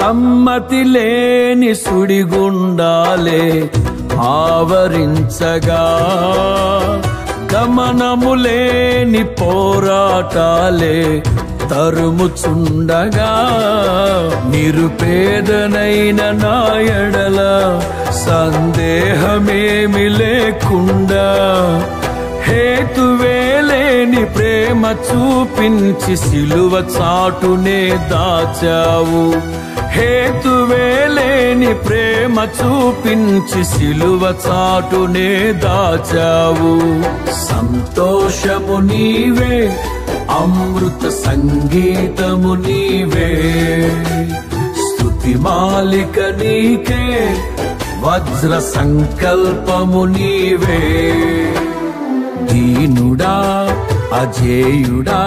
సమ్మతి లేని సుడిగుండాలే ఆవరించగా. గమనము లేని పోరాటాలే తరుముచుండగా. నిరుపేదనైన నాయడల సందేహమేమి లేకుండా. హేతువేలేని ప్రేమ చూపించి సిలువ చాటునే దాచావు. హేతువేలేని ప్రేమ చూపించి సిలువ చాటునే దాచావు. సంతోషము నీవే అమృత సంగీతము నీవే. స్థుతి మాలిక నీకే వజ్ర సంకల్పము నీవే. దీనుడా అజేయుడా